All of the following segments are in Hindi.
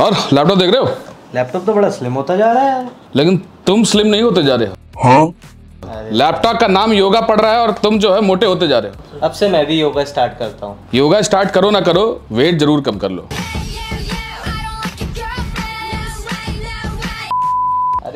और लैपटॉप देख रहे हो? लैपटॉप तो बड़ा स्लिम होता जा रहा है। लेकिन तुम स्लिम नहीं होते जा रहे हो। हाँ। लैपटॉप का नाम योगा पड़ रहा है और तुम जो है मोटे होते जा रहे हो। अब से मैं भी योगा स्टार्ट करता हूँ। योगा स्टार्ट करो ना करो वेट ज़रूर कम कर लो।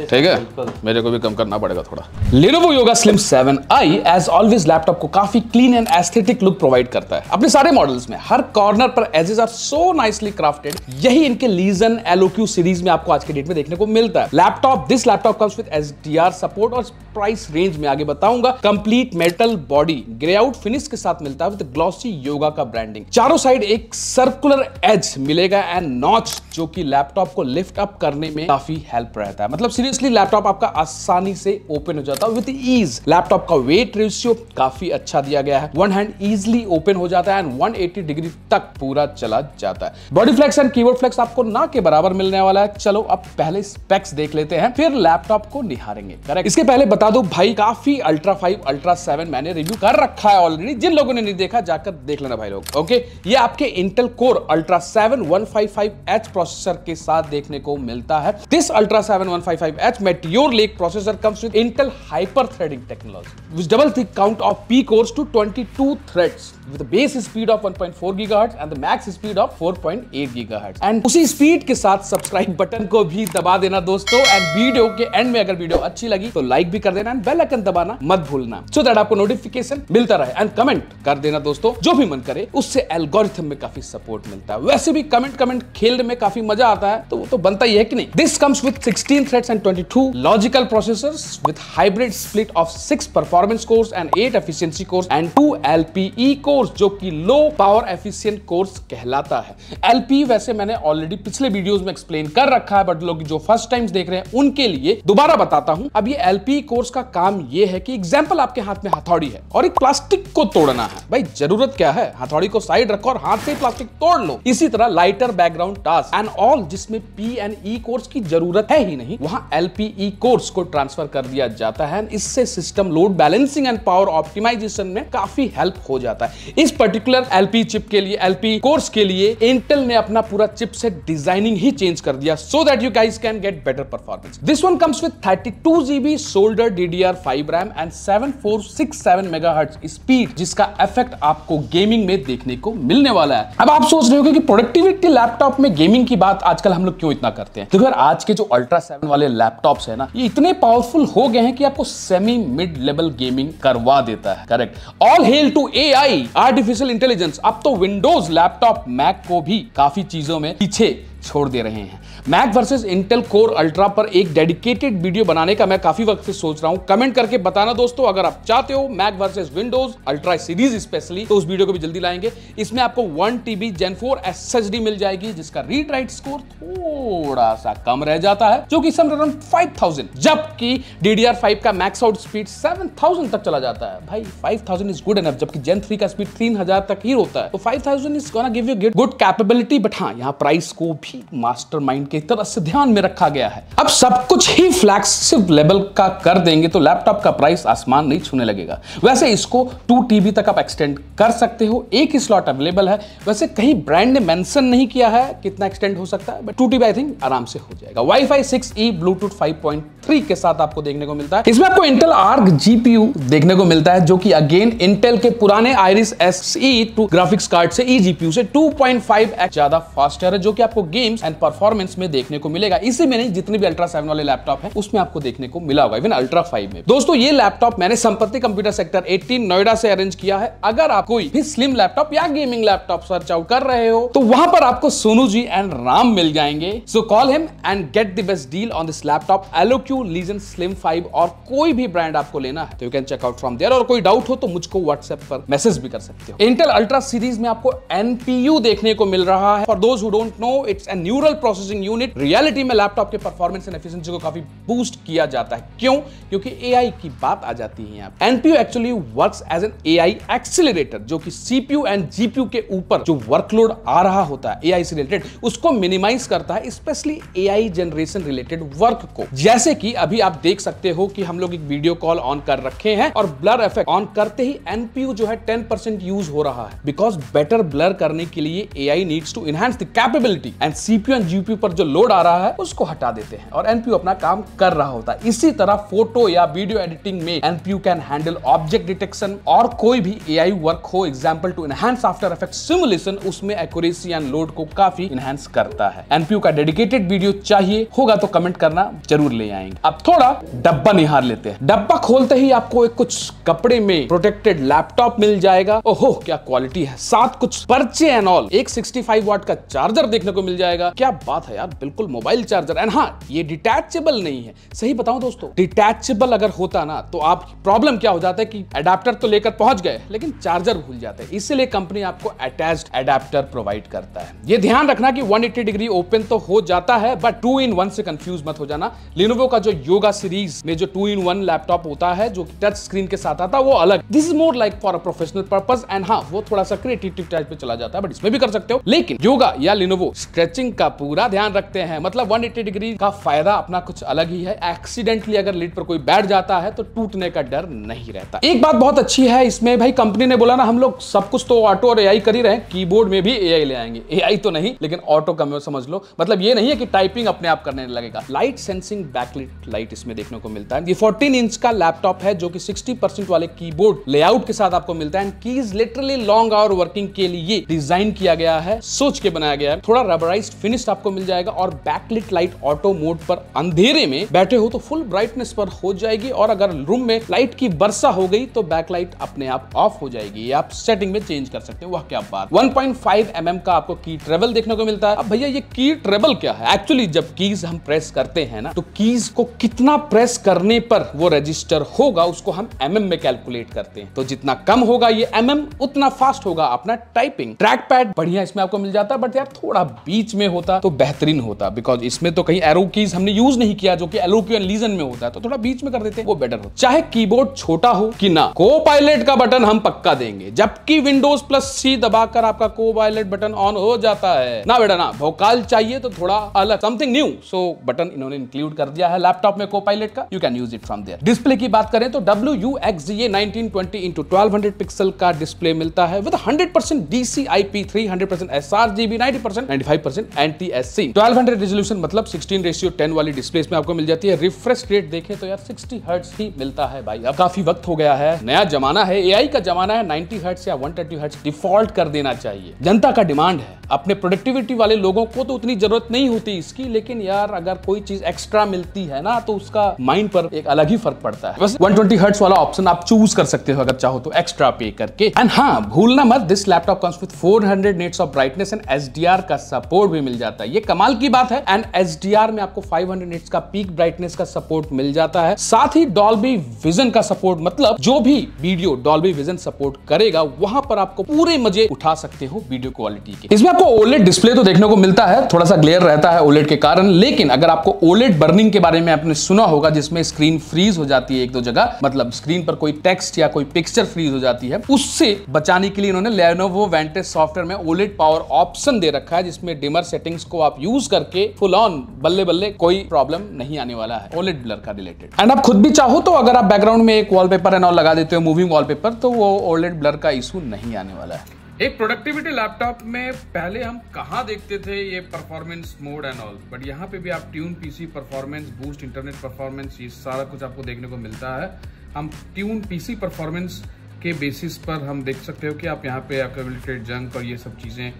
ठीक है? मेरे को भी कम करना पड़ेगा थोड़ा। Lenovo Yoga Slim 7i as always laptop को काफ़ी clean and aesthetic look provide करता है। अपने सारे मॉडल्स में हर कॉर्नर पर edges are so nicely crafted यही इनके लीजन एलोक्यू सीरीज़ में आपको आज के डेट में देखने को मिलता है। Laptop this laptop comes with SDR support और प्राइस रेंज में आगे बताऊँगा। Complete metal body grey out finish के साथ मिलता है विद ग्लॉसी योगा का ब्रांडिंग चारों साइड एक सर्कुलर एज मिलेगा एंड नॉच जो कि लैपटॉप को लिफ्ट अप करने में काफ़ी हेल्प रहता है। मतलब सीरियसली लैपटॉप आपका आसानी से ओपन हो जाता है विद ईज लैपटॉप का वेट रेशियो काफ़ी अच्छा दिया गया है। वन हैंड इजिली ओपन हो जाता है एंड 180 डिग्री तक पूरा चला जाता है। Body flex and keyboard flex आपको ना के बराबर मिलने वाला है। चलो, अब पहले स्पेक्स देख लेते हैं, फिर लैपटॉप को निहारेंगे। करेक्ट इसके पहले बता दो, भाई काफ़ी अल्ट्रा फाइव अल्ट्रा सेवन मैंने रिव्यू कर रखा है ऑलरेडी जिन लोगों ने नहीं देखा, जाकर देख लेना भाई लोग। ओके ये आपके Intel core ultra seven one processor के साथ देखने को मिलता है। This ultra seven one five five Meteor Lake processor comes with Intel hyper threading technology which double the count of P cores to 22 थ्रेड्स with a base speed of 1.4 GHz and the max speed of 4.8 GHz and उसी स्पीड के साथ सब्सक्राइब बटन को भी दबा देना दोस्तों एंड वीडियो के एंड में अगर वीडियो अच्छी लगी तो लाइक भी कर देना एंड बेल आइकन दबाना मत भूलना। सो so दैट आपको नोटिफिकेशन मिलता रहे एंड कमेंट कर देना दोस्तों। जो भी मन करे, उससे एल्गोरिथम में काफ़ी सपोर्ट मिलता है। वैसे भी कमेंट कमेंट खेलने में काफ़ी मज़ा आता है तो वो तो बनता ही है कि नहीं? This comes with 16 threads and 22 logical processors with hybrid split of 6 performance cores and 8 efficiency cores and 2 LPE cores जो कि लो पावर एफिशिएंट कोर्स कहलाता है। एलपी वैसे मैंने ऑलरेडी पिछले वीडियोस में एक्सप्लेन कर रखा है बट लोग जो फ़र्स्ट टाइम्स देख रहे हैं, उनके लिए दोबारा बताता हूँ। अब ये एलपी कोर्स का काम ये है कि एग्ज़ाम्पल आपके हाथ में हथौड़ी है और एक प्लास्टिक को तोड़ना है। भाई, ज़रूरत क्या है? हथौड़ी को साइड रखो और हाथ से प्लास्टिक तोड़ लो। इसी तरह lighter background task and all जिसमें पी एंड ई कोर्स की ज़रूरत है ही नहीं, वहाँ एलपीई कोर्स को ट्रांसफ़र कर दिया जाता है। इससे system load balancing and power optimisation में काफ़ी हेल्प हो जाता है। इस पर्टिकुलर एलपी चिप के लिए एलपी कोर्स के लिए इंटेल ने अपना पूरा चिप से डिज़ाइनिंग ही चेंज कर दिया so that you guys can get better performance this one comes with 32 GB solder DDR5 RAM and 7467 megahertz speed जिसका इफ़ेक्ट आपको गेमिंग में देखने को मिलने वाला है। अब आप सोच रहे हो कि प्रोडक्टिविटी लैपटॉप में गेमिंग की बात आजकल हम लोग क्यों इतना करते हैं? तो आज के जो अल्ट्रा सेवन वाले लैपटॉप्स है ना, ये इतने पावरफुल हो गए हैं कि आपको सेमी मिड लेवल गेमिंग करवा देता है। Correct all hail to A I artificial intelligence अब तो विंडोज़ लैपटॉप मैक को भी काफ़ी चीज़ों में पीछे छोड़ दे रहे हैं। Mac versus Intel core ultra पर एक डेडिकेटेड वीडियो बनाने का मैं काफ़ी वक्त से सोच रहा हूँ। कमेंट करके बताना दोस्तों, अगर आप चाहते हो Mac versus Windows ultra series specially तो उस वीडियो को भी जल्दी लाएँगे। इसमें आपको one TB Gen four S मिल जाएगी, जिसका रीड राइट स्कोर थोड़ा सा कम रह जाता है, जो कि अराउंड फाइव थाउज़ेंड जबकि डीडीआर फाइव का max out speed seven thousand तक चला जाता है। भाई five thousand is good enough जबकि जेन थ्री का स्पीड तीन हज़ार तक ही होता है। तो five thousand is give you good capability but हाँ यहाँ प्राइस को भी मास्टरमाइंड की तरह से ध्यान में रखा गया है। अब सब कुछ ही फ्लैगशिप लेवल का कर देंगे तो लैपटॉप का प्राइस आसमान नहीं छूने लगेगा। वैसे इसको टू टीबी तक आप एक्सटेंड कर सकते हो, एक ही स्लॉट अवेलेबल है। वैसे कहीं ब्रांड ने मेंशन नहीं किया है, कितना एक्सटेंड हो सकता है but two TB I think आराम से हो जाएगा। WiFi six E Bluetooth five point three के साथ आपको देखने को मिलता है। इसमें आपको इंटेल आर्क जीपीयू देखने को मिलता है, जो कि अगेन इंटेल के पुराने Iris S E two graphics card से ई जीपीयू से 2.5 एक्स ज़्यादा फास्टर है, जो कि आपको गेम्स एंड परफॉर्मेंस में देखने को मिलेगा। इसी में नहीं, जितने भी अल्ट्रा सेवन वाले लैपटॉप है, उसमें आपको देखने को मिला होगा इवन अल्ट्रा फाइव में। दोस्तों, ये लैपटॉप मैंने संपत्ति कंप्यूटर सेक्टर 18 नोएडा से अरेंज किया है। अगर आप कोई भी स्लिम लैपटॉप या गेमिंग लैपटॉप सर्च आउट कर रहे हो तो वहाँ पर आपको सोनू जी एंड राम मिल जाएँगे। So call him and get the best deal on this laptop LOQ Legion slim five और कोई भी ब्रांड आपको लेना है तो you can check out from there और कोई डाउट हो तो मुझको व्हाट्सएप पर मैसेज भी कर सकते हो। इंटेल अल्ट्रा सीरीज़ में आपको एनपीयू देखने को मिल रहा है। For those who don't know it's a neural processing unit reality में लैपटॉप के परफॉर्मेंस एंड एफिशिएंसी को काफ़ी बूस्ट किया जाता है। क्यों? क्योंकि एआई की बात आ जाती है यहाँ NPU actually works as an AI accelerator जो कि सीपीयू एंड जीपीयू के ऊपर जो वर्कलोड आ रहा होता है एआई से रिलेटेड उसको मिनिमाइज करता है specially AI generation related work को। जैसे कि अभी आप देख सकते हो कि हम लोग एक वीडियो कॉल ऑन कर रखे हैं और ब्लर इफ़ेक्ट ऑन करते ही एनपीयू जो है 10% यूज़ हो रहा है। बिकॉज़ बेटर ब्लर करने के लिए AI needs to enhance the capability and CPU and GPU पर जो लोड आ रहा है, उसको हटा देते हैं। और एनपीयू अपना काम कर रहा होता है। इसी तरह फ़ोटो या वीडियो एडिटिंग में NPU can handle object detection और कोई भी एआई वर्क हो example to enhance after effect simulation उसमें एक्यूरेसी एंड लोड को काफ़ी इनहेंस करता है। एनपीयू का डेडिकेटेड वीडियो चाहिए, होगा तो कमेंट करना ज़रूर ले आएँगे। अब थोड़ा डब्बा निहार लेते हैं। डब्बा खोलते ही आपको एक कुछ कपड़े में प्रोटेक्टेड लैपटॉप मिल जाएगा। ओहो, क्या क्वालिटी है। साथ कुछ पर्चे एंड ऑल एक 65 वाट का चार्जर देखने को मिल जाएगा। क्या बात है यार। बिल्कुल मोबाइल चार्जर। एंड हाँ ये डिटैचेबल नहीं है। सही बताऊँ दोस्तों डिटैचेबल अगर होता ना तो आप प्रॉब्लम क्या हो जाता है कि अडेप्टर तो लेकर पहुँच गए, लेकिन चार्जर भूल जाते हैं। इसलिए कंपनी आपको अटैच्ड अडेप्टर प्रोवाइड करता है। ये ध्यान रखना कि 180 डिग्री ओपन तो हो जाता है बट टू इन वन से कंफ्यूज मत हो जाना। लिनोवो का जो योगा सीरीज़ में जो टू इन वन लैपटॉप होता है, जो टच स्क्रीन के साथ आता है, वो अलग। This is more like for a professional purpose and हाँ वो थोड़ा सा क्रिएटिव टाइप पे चला जाता है बट इसमें भी कर सकते हो। लेकिन योगा या लिनोवो स्ट्रेचिंग का पूरा ध्यान रखते हैं। मतलब 180 डिग्री का फ़ायदा अपना कुछ अलग ही है। एक्सीडेंटली अगर लीड पर कोई बैठ जाता है तो टूटने का डर नहीं रहता। एक बात बहुत अच्छी है इसमें, भाई कंपनी ने बोला ना, हम लोग सब कुछ तो ऑटो और एआई कर ही रहे हैं। कीबोर्ड में भी एआई ले आएँगे। एआई तो नहीं, लेकिन ऑटो कम समझ लो। मतलब ये नहीं है कि टाइपिंग अपने आप करने लगेगा। लाइट सेंसिंग बैकलिट लाइट इसमें देखने को मिलता है। ये 14 इंच का लैपटॉप है, जो कि 60% वाले कीबोर्ड लेआउट के साथ आपको मिलता है। Keys literally long hour working के लिए डिज़ाइन किया गया है, सोच के बनाया गया है। थोड़ा रबराइज फिनिश आपको मिल जाएगा। और बैकलिट लाइट ऑटो मोड पर अंधेरे में बैठे हो तो फुल ब्राइटनेस पर हो जाएगी और अगर रूम में लाइट की वर्षा हो गई तो बैकलाइट अपने आप ऑफ़ हो जाएगी। आप सेटिंग में चेंज कर सकते हो। वह क्या बात। 1.5 mm का आपको की ट्रेवल देखने को मिलता है। अब भैया ये की ट्रेवल क्या है? एक्चुअली जब कीज हम प्रेस करते हैं ना तो कीज को कितना प्रेस करने पर वो रजिस्टर होगा उसको हम एम mm में कैलकुलेट करते हैं। तो जितना कम होगा ये एम mm, उतना फास्ट होगा अपना टाइपिंग ट्रैक पैड बढ़िया इसमें आपको मिल जाता है बट यार थोड़ा बीच में होता तो बेहतरीन होता बिकॉज़ इसमें तो कहीं एरो कीज हमने यूज़ नहीं किया जो कि एलोपियन लीजन में होता है तो थोड़ा बीच में कर देते, वो बेटर हो। चाहे कीबोर्ड छोटा हो कि ना को पायलट का बटन हम पक्का देंगे, जबकि विंडोज़ प्लस सी दबाकर आपका को पायलट बटन ऑन हो जाता है। ना बेटा, ना, भोकाल चाहिए तो थोड़ा अलग समथिंग न्यू सो बटन इन्होंने इंक्लूड कर दिया है लैपटॉप में को पायलट का you can use it from there display की बात करें तो W U X G nineteen twenty into twelve hundred pixel का डिस्प्ले मिलता है with hundred percent DC IP three hundred percent S R GB ninety percent ninety five percent N T S C twelve hundred resolution मतलब सिक्सटीन रेशियो टेन वाली डिस्प्ले में आपको मिल जाती है। रिफ्रेश रेट देखें तो यार सिक्सटी हर्ट्स ही मिलता है भाई। अब काफ़ी वक्त हो गया है। नया जमाना है एआई का जमाना है 90 हर्ट्स या 130 हर्ट्स डिफ़ॉल्ट कर देना चाहिए। जनता का डिमांड है। अपने प्रोडक्टिविटी वाले लोगों को तो उतनी ज़रूरत नहीं होती इसकी, लेकिन यार अगर कोई चीज़ एक्स्ट्रा मिलती है ना तो उसका माइंड पर एक अलग ही फ़र्क पड़ता है। बस 120 हर्ट्स वाला ऑप्शन आप चूज़ कर सकते हो अगर चाहो तो एक्स्ट्रा पे करके। एंड हाँ भूलना मत this laptop comes with 400 nits of brightness and SDR का सपोर्ट भी मिल जाता है। ये कमाल की बात है। एंड एसडीआर में आपको 500 नेट्स का पीक ब्राइटनेस का सपोर्ट मिल जाता है। साथ ही डॉल्बी विजन का सपोर्ट मतलब जो भी वीडियो डॉल्बी विजन सपोर्ट करेगा, वहाँ पर आपको पूरे मज़े उठा सकते हो वीडियो क्वालिटी के। इसमें आपको ओलेड डिस्प्ले तो देखने को मिलता है, थोड़ा सा ग्लेयर रहता है ओलेट के कारण, लेकिन अगर आपको ओलेट बर्निंग के बारे में आपने सुना होगा, जिसमें स्क्रीन फ्रीज हो जाती है एक दो जगह मतलब स्क्रीन पर कोई टेक्स्ट या कोई पिक्चर फ्रीज हो जाती है, उससे बचाने के लिए इन्होंने लेनोवो वेंटेज सॉफ्टवेयर में ओलेड पावर ऑप्शन दे रखा है, जिसमें डिमर सेटिंग्स को आप यूज़ करके फुल ऑन बल्ले बल्ले कोई प्रॉब्लम नहीं आने वाला है ओलेट ब्लर का रिलेटेड एंड आप खुद भी चाहो तो अगर आप बैकग्राउंड में एक वॉलपेपर एंड ऑल लगा देते हो मूविंग वॉलपेपर तो वो ओलेट ब्लर का इशू नहीं आने वाला है. एक प्रोडक्टिविटी लैपटॉप में पहले हम कहाँ देखते थे ये performance mode and all but यहाँ पे भी आप tune PC performance boost internet performance ये सारा कुछ आपको देखने को मिलता है। हम ट्यून पीसी परफॉर्मेंस के बेसिस पर हम देख सकते हो कि आप यहाँ पे एक्टिवेटेड जंक और ये सब चीज़ें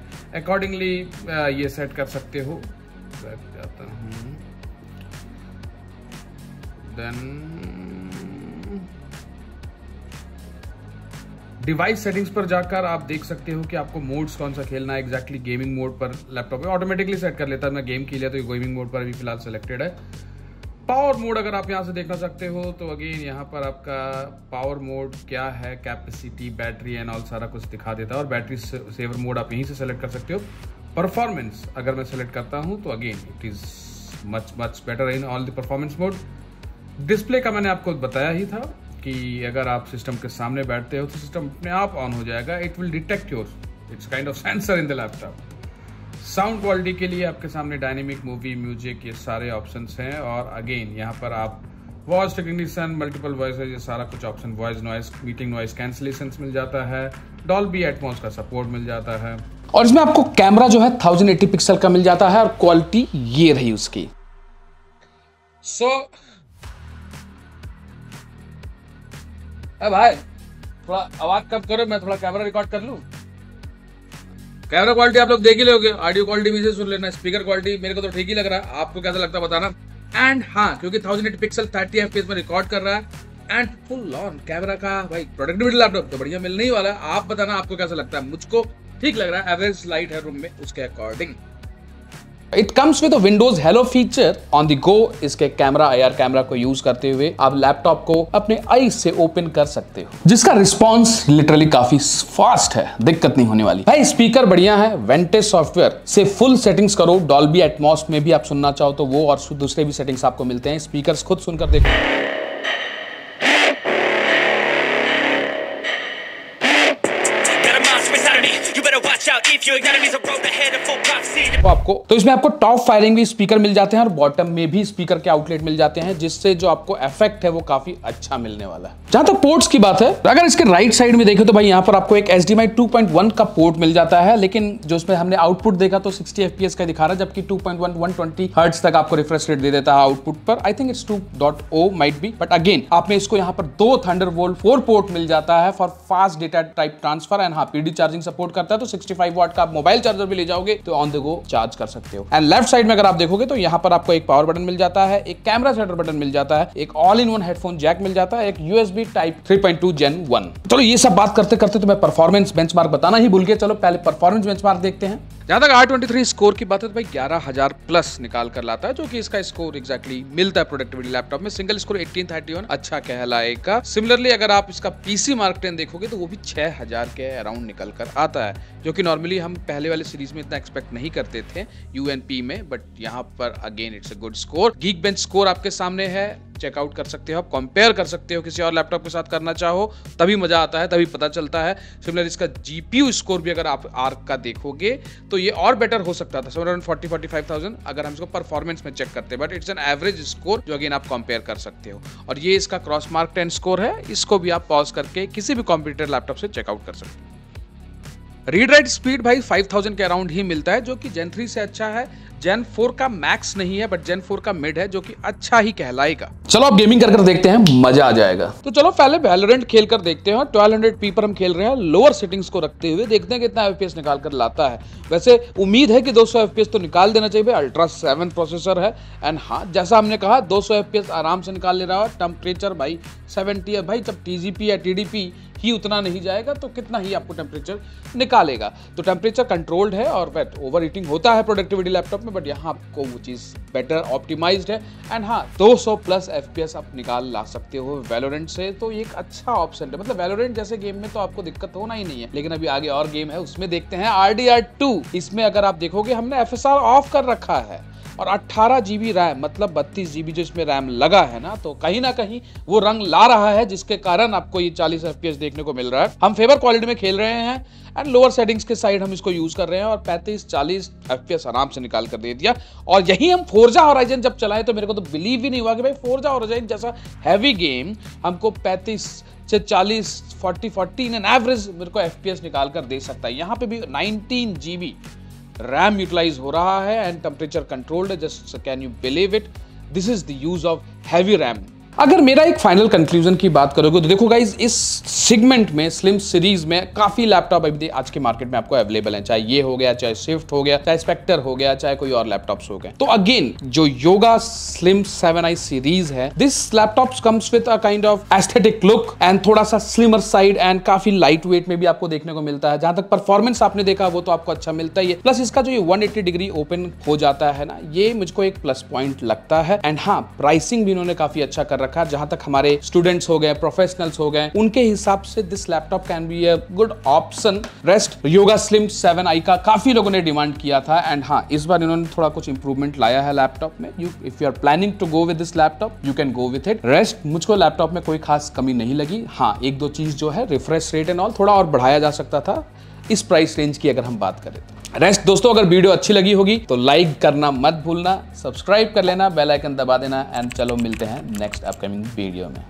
अकॉर्डिंगली ये सेट कर सकते हो। जाता हूँ। देन डिवाइस सेटिंग्स पर जाकर आप देख सकते हो कि आपको मोड्स कौन सा खेलना है एक्जैक्टली गेमिंग मोड पर लैपटॉप में ऑटोमेटिकली सेट कर लेता है। मैं गेम लिए तो गेमिंग मोड पर अभी फ़िलहाल सेलेक्टेड है। पावर मोड अगर आप यहाँ से देखना चाहते हो तो अगेन यहाँ पर आपका पावर मोड क्या है? कैपेसिटी बैटरी एंड ऑल सारा कुछ दिखा देता है और बैटरी सेवर मोड आप यहीं से सेलेक्ट कर सकते हो। परफॉर्मेंस अगर मैं सेलेक्ट करता हूँ तो again it is much much better in all the performance mode display का मैंने आपको बताया ही था। कि अगर आप सिस्टम के सामने बैठते हो तो सिस्टम अपने आप ऑन हो जाएगा। It will detect your it's kind of sensor in the laptop sound quality के लिए आपके सामने डायनेमिक मूवी म्यूज़िक ये सारे ऑप्शन हैं। और अगेन यहाँ पर आप वॉइस रिकग्निशन मल्टीपल वॉइस ये सारा कुछ option voice noise meeting noise cancellation मिल जाता है। डॉल बी एटमोस का सपोर्ट मिल जाता है। और इसमें आपको कैमरा जो है 1080 पिक्सल का मिल जाता है और क्वालिटी ये रही उसकी। सो so, भाई, थोड़ा आवाज़ कम करो, मैं थोड़ा कैमरा रिकॉर्ड कर लूँ? कैमरा क्वालिटी आप लोग देख ही लोगे ऑडियो क्वालिटी भी से सुन लेना स्पीकर क्वालिटी मेरे को तो ठीक ही लग रहा है, आपको कैसा लगता है बताना। एंड हाँ क्योंकि thousand eight pixel thirty F में रिकॉर्ड कर रहा है एंड फुल ऑन कैमरा का भाई प्रोडक्टिविटी लैपटॉप तो बढ़िया मिलने ही वाला है। आप बताना आपको कैसा लगता है, मुझको ठीक लग रहा है एवरेज लाइट है रूम में, उसके according it comes with Windows hello feature on the go इसके कैमरा आई कैमरा को यूज़ करते हुए आप लैपटॉप को अपने आई से ओपन कर सकते हो। जिसका रिस्पॉन्स लिटरली काफ़ी फास्ट है, दिक्कत नहीं होने वाली। भाई स्पीकर बढ़िया है वेंटेज सॉफ्टवेयर से फुल सेटिंग्स करो डॉल्बी एटमॉस में भी आप सुनना चाहो तो वो और दूसरे भी सेटिंग्स आपको मिलते हैं। स्पीकर खुद सुनकर देखो। आपको। तो इसमें आपको टॉप फायरिंग भी स्पीकर मिल जाते हैं और बॉटम में भी स्पीकर के आउटलेट मिल जाते हैं, जिससे जो आपको इफ़ेक्ट है वो काफ़ी अच्छा मिलने वाला है। जहाँ तक पोर्ट्स की बात है, अगर इसके राइट साइड में देखें तो भाई यहाँ पर आपको एक एच डी का पोर्ट मिल जाता है, लेकिन जो उसमें हमने आउटपुट देखा तो सिक्सटी एफ़ का दिखा रहा है, जबकि टू पॉइंट हर्ट्स तक आपको रिफ्रेश रेट दे देता है आउटपुट पर। I think it's two dot O might be but again आपने इसको यहाँ पर दो थंडर वोल्ट फोर पोर्ट मिल जाता है for fast data type transfer and हाँ पीडी चार्जिंग सपोर्ट करता है तो सिक्सटी फाइव वाट का मोबाइल चार्जर भी ले जाओगे तो ऑन द गो चार्ज कर सकते हो। एंड लेफ़्ट साइड में अगर आप देखोगे तो यहाँ पर आपको एक पावर बटन मिल जाता है, एक कैमरा सेटर बटन मिल जाता है, एक all in one headphone jack मिल जाता है, एक यूएसबी टाइप 3.2 जेन वन चलो ये सब बात करते करते तो मैं परफॉर्मेंस बेंचमार्क बताना ही भूल गया। चलो पहले परफॉर्मेंस बेंचमार्क देखते हैं। जहाँ तक आर ट्वेंटी थ्री स्कोर की बात है तो भाई ग्यारह हज़ार प्लस निकाल कर लाता है, जो कि इसका स्कोर एक्जैक्टली exactly मिलता है प्रोडक्टिविटी लैपटॉप में। Single score eighteen thirty one अच्छा कहलाएगा। सिमिलरली अगर आप इसका पीसी मार्क टेन देखोगे तो वो भी छह हज़ार के अराउंड निकल कर आता है, जो कि नॉर्मली हम पहले वाले सीरीज़ में इतना एक्सपेक्ट नहीं करते थे यूएनपी में बट यहाँ पर again it's a good score Geekbench score आपके सामने है चेकआउट कर सकते हो, आप कंपेयर कर सकते हो किसी और लैपटॉप के साथ करना चाहो, तभी मज़ा आता है, तभी पता चलता है। सिमिलर इसका जीपीयू स्कोर भी अगर आप आर्क का देखोगे तो ये और बेटर हो सकता था summer forty forty five thousand अगर हम इसको परफॉर्मेंस में चेक करते हैं। But it's an average score जो अगेन आप कंपेयर कर सकते हो। और ये इसका क्रॉस मार्क टेन स्कोर है, इसको भी आप पॉज करके किसी भी कॉम्प्यूटर लैपटॉप से चेकआउट कर सकते हो। रीड राइट स्पीड भाई 5000 के अराउंड ही मिलता है जो कि जेन 3 से अच्छा है। जेन 4 का मैक्स नहीं है बट जेन 4 का मिड है जो कि अच्छा ही कहलाएगा। चलो अब गेमिंग कर कर देखते हैं मज़ा आ जाएगा। तो चलो पहले वैलोरेंट खेल कर देखते हैं 1200 पी पर हम खेल रहे हैं लोअर सेटिंग्स को रखते हुए देखते हैं कितना एफपीएस निकाल कर लाता है। वैसे उम्मीद है कि 200 एफपीएस तो निकाल देना चाहिए अल्ट्रा सेवन प्रोसेसर है। एंड हाँ जैसा हमने कहा 200 एफपीएस आराम से निकाल ले रहा है। टेम्परेचर भाई 70 है भाई जब टीजीपी या टीडीपी ही उतना नहीं जाएगा तो कितना ही आपको टेम्परेचर निकालेगा। तो टेम्परेचर कंट्रोल्ड है और वेट ओवर हीटिंग होता है प्रोडक्टिविटी लैपटॉप में बट यहाँ आपको वो चीज़ बेटर ऑप्टिमाइज्ड है। एंड हाँ 200 प्लस एफपीएस आप निकाल ला सकते हो वेलोरेंट से तो एक अच्छा ऑप्शन है। मतलब वेलोरेंट जैसे गेम में तो आपको दिक्कत होना ही नहीं है, लेकिन अभी आगे और गेम है, उसमें देखते हैं आर डी इसमें अगर आप देखोगे, हमने एफएसआर ऑफ़ कर रखा है। और अट्ठारह जीबी रैम मतलब बत्तीस जीबी जो इसमें रैम लगा है ना तो कहीं ना कहीं वो रंग ला रहा है, जिसके कारण आपको ये चालीस एफ़ देखने को मिल रहा है। हम फेवर क्वालिटी में खेल रहे हैं एंड लोअर सेटिंग्स के साइड हम इसको यूज़ कर रहे हैं और 35 40 एफ़ आराम से निकाल कर दे दिया। और यही हम फोरजा हॉराइजन जब चलाए तो मेरे को तो बिलीव ही नहीं हुआ कि भाई फोरजा हॉराइजन जैसा हैवी गेम हमको 35 से 40 40 40 इन एवरेज मेरे को FPS निकाल कर दे सकता है। यहाँ पे भी 19 जीबी रैम यूटिलाइज हो रहा है एंड टेम्परेचर कंट्रोल्ड है just can you believe it this is the use of heavy RAM अगर मेरा एक फाइनल कंक्लूजन की बात करोगे तो देखो गाइज़ इस सेगमेंट में स्लिम सीरीज़ में काफ़ी लैपटॉप अभी आज के मार्केट में आपको अवेलेबल है। चाहे ये हो गया, चाहे स्विफ्ट हो गया, चाहे स्पेक्टर हो गया, चाहे कोई और लैपटॉप्स हो गए। तो अगेन जो Yoga Slim seven I series है this laptop comes with a kind of aesthetic look and थोड़ा सा स्लिमर साइड एंड काफ़ी लाइट वेट में भी आपको देखने को मिलता है। जहाँ तक परफॉर्मेंस आपने देखा, वो तो आपको अच्छा मिलता ही है। प्लस इसका जो ये 180 डिग्री ओपन हो जाता है ना, ये मुझको एक प्लस पॉइंट लगता है। एंड हाँ प्राइसिंग भी इन्होंने काफ़ी अच्छा कर रखा है जहाँ तक हमारे स्टूडेंट्स हो गए प्रोफेशनल्स हो गए, उनके हिसाब से this laptop can be a good option rest Yoga Slim seven I का काफ़ी लोगों ने डिमांड किया था एंड हाँ इस बार इन्होंने थोड़ा कुछ इंप्रूवमेंट लाया है लैपटॉप में. You if you are planning to go with this laptop you can go with it rest मुझको लैपटॉप में कोई खास कमी नहीं लगी. हाँ एक दो चीज़ जो है रिफ्रेश रेट एंड ऑल थोड़ा और बढ़ाया जा सकता था. इस प्राइस रेंज की अगर हम बात करें तो। रेस्ट दोस्तों, अगर वीडियो अच्छी लगी होगी तो लाइक करना मत भूलना सब्सक्राइब कर लेना बेल आइकन दबा देना एंड चलो मिलते हैं नेक्स्ट अपकमिंग वीडियो में।